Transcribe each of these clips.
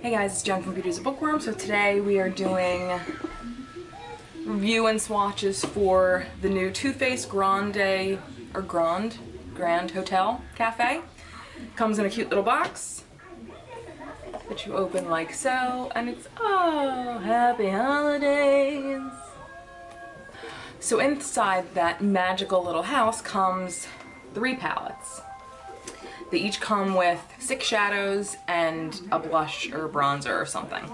Hey guys, it's Jen from Beauty a Bookworm. So today we are doing review and swatches for the new Too Faced Grande or Grand Grand Hotel Cafe. Comes in a cute little box that you open like so, and it's oh happy holidays. So inside that magical little house comes three palettes. They each come with six shadows and a blush or bronzer or something.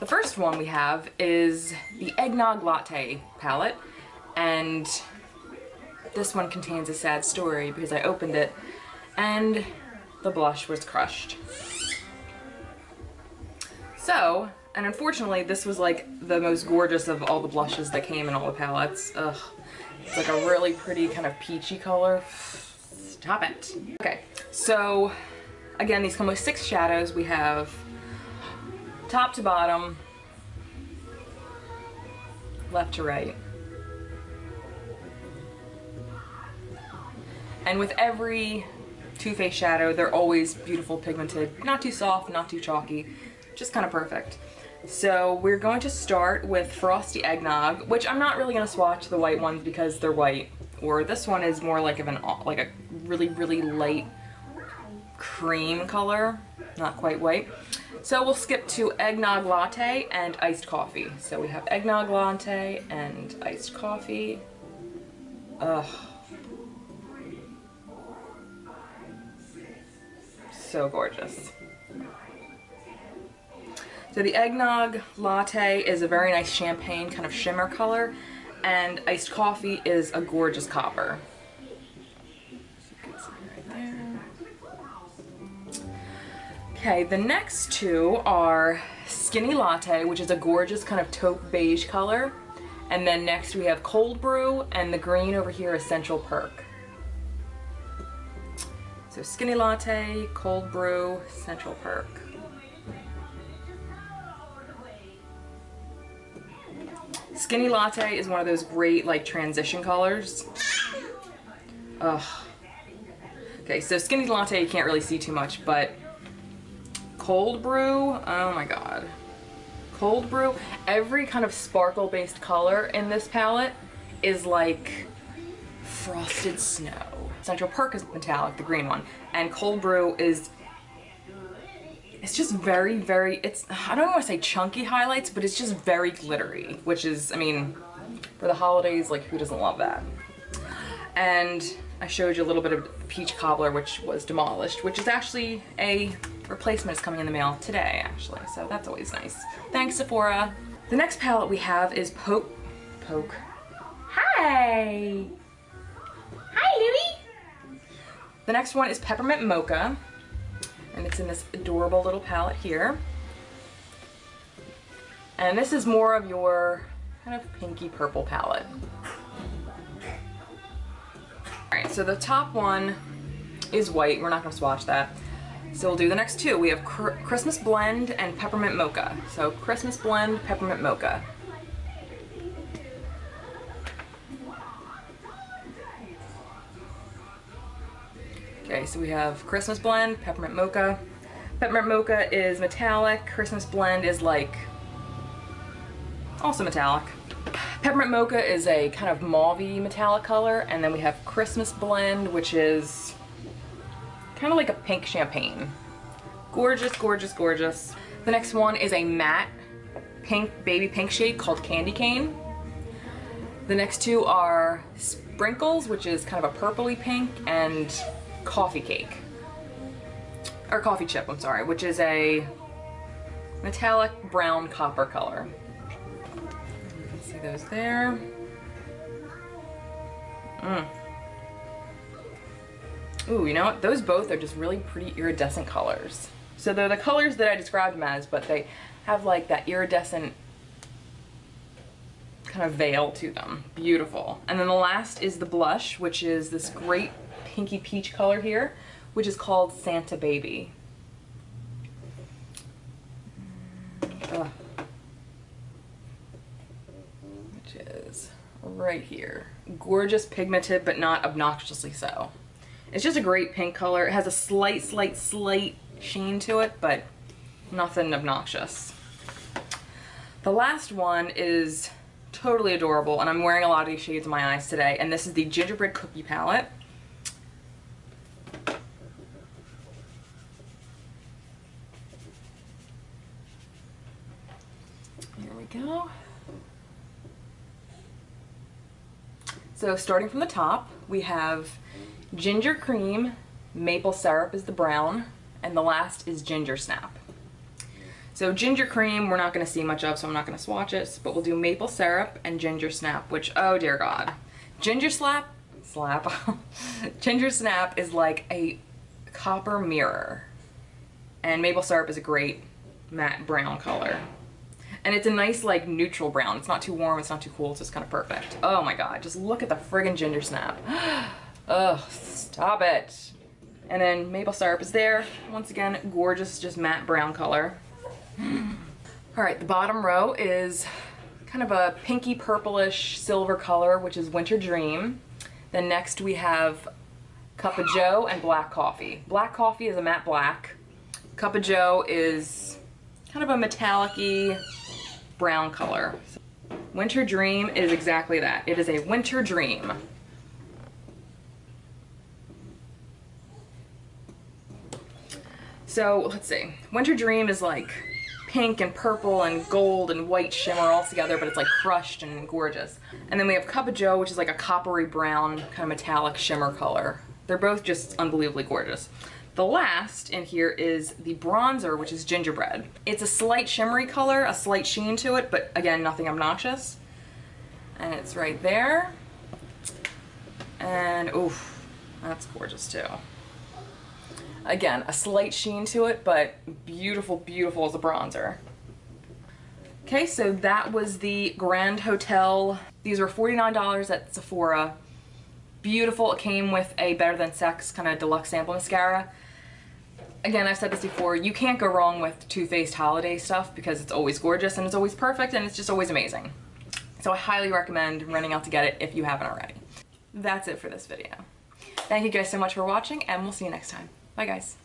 The first one we have is the Eggnog Latte palette, and this one contains a sad story because I opened it and the blush was crushed. So, and unfortunately this was like the most gorgeous of all the blushes that came in all the palettes. Ugh. It's like a really pretty kind of peachy color. Stop it. Okay, so again, these come with six shadows. We have top to bottom, left to right. And with every Too Faced shadow, they're always beautiful pigmented, not too soft, not too chalky, just kind of perfect. So we're going to start with Frosty Eggnog, which I'm not really going to swatch the white ones because they're white, or this one is more like of an like a really really light cream color, not quite white. So we'll skip to eggnog latte and iced coffee. So we have eggnog latte and iced coffee. Ugh. So gorgeous. So the eggnog latte is a very nice champagne kind of shimmer color and iced coffee is a gorgeous copper. Okay, the next two are Skinny Latte, which is a gorgeous kind of taupe beige color. And then next we have Cold Brew, and the green over here is Central Perk. So Skinny Latte, Cold Brew, Central Perk. Skinny Latte is one of those great like transition colors. Ugh. Okay, so Skinny Latte you can't really see too much, but Cold Brew, oh my god. Cold Brew, every kind of sparkle based color in this palette is like frosted snow. Central Perk is metallic, the green one, and Cold Brew is it's just very, very, it's, I don't want to say chunky highlights, but it's just very glittery, which is, I mean, for the holidays, like who doesn't love that? And I showed you a little bit of peach cobbler, which was demolished, which is actually a replacement is coming in the mail today, actually. So that's always nice. Thanks, Sephora. The next palette we have is Poke, Poke. Hi! Hi, Louie! The next one is Peppermint Mocha it's in this adorable little palette here. And this is more of your kind of pinky purple palette. Alright, so the top one is white. We're not going to swatch that. So we'll do the next two. We have Christmas Blend and Peppermint Mocha. So Christmas Blend, Peppermint Mocha. So we have Christmas Blend, Peppermint Mocha. Peppermint Mocha is metallic, Christmas Blend is like, also metallic. Peppermint Mocha is a kind of mauve metallic color, and then we have Christmas Blend, which is kind of like a pink champagne. Gorgeous, gorgeous, gorgeous. The next one is a matte pink, baby pink shade called Candy Cane. The next two are Sprinkles, which is kind of a purpley pink, and coffee cake. Or coffee chip, I'm sorry, which is a metallic brown copper color. You can see those there. Mm. Ooh, you know what? Those both are just really pretty iridescent colors. So they're the colors that I described them as, but they have like that iridescent kind of veil to them. Beautiful. And then the last is the blush, which is this great pinky peach color here, which is called Santa Baby. Ugh. Which is right here. Gorgeous pigmented, but not obnoxiously so. It's just a great pink color. It has a slight, slight, slight sheen to it, but nothing obnoxious. The last one is totally adorable, and I'm wearing a lot of these shades in my eyes today, and this is the Gingerbread Cookie Palette. Here we go. So starting from the top, we have ginger cream, maple syrup is the brown, and the last is ginger snap. So ginger cream, we're not gonna see much of, so I'm not gonna swatch it, but we'll do maple syrup and ginger snap, which, oh dear God. Ginger slap, slap, ginger snap is like a copper mirror. And maple syrup is a great matte brown color. And it's a nice like neutral brown. It's not too warm, it's not too cool, it's just kind of perfect. Oh my God, just look at the friggin' ginger snap. Ugh, stop it. And then maple syrup is there. Once again, gorgeous, just matte brown color. All right, the bottom row is kind of a pinky purplish silver color, which is Winter Dream. Then next we have Cup of Joe and Black Coffee. Black Coffee is a matte black. Cup of Joe is kind of a metallic brown color. Winter Dream is exactly that. It is a winter dream. So let's see. Winter Dream is like pink and purple and gold and white shimmer all together, but it's like crushed and gorgeous. And then we have Cup of Joe, which is like a coppery brown kind of metallic shimmer color. They're both just unbelievably gorgeous. The last in here is the bronzer, which is gingerbread. It's a slight shimmery color, a slight sheen to it, but again, nothing obnoxious. And it's right there. And oof, that's gorgeous too. Again, a slight sheen to it, but beautiful, beautiful as a bronzer. Okay, so that was the Grand Hotel. These were $49 at Sephora. Beautiful. It came with a Better Than Sex kind of deluxe sample mascara. Again, I've said this before, you can't go wrong with Too Faced holiday stuff because it's always gorgeous and it's always perfect and it's just always amazing. So I highly recommend running out to get it if you haven't already. That's it for this video. Thank you guys so much for watching and we'll see you next time. Bye guys.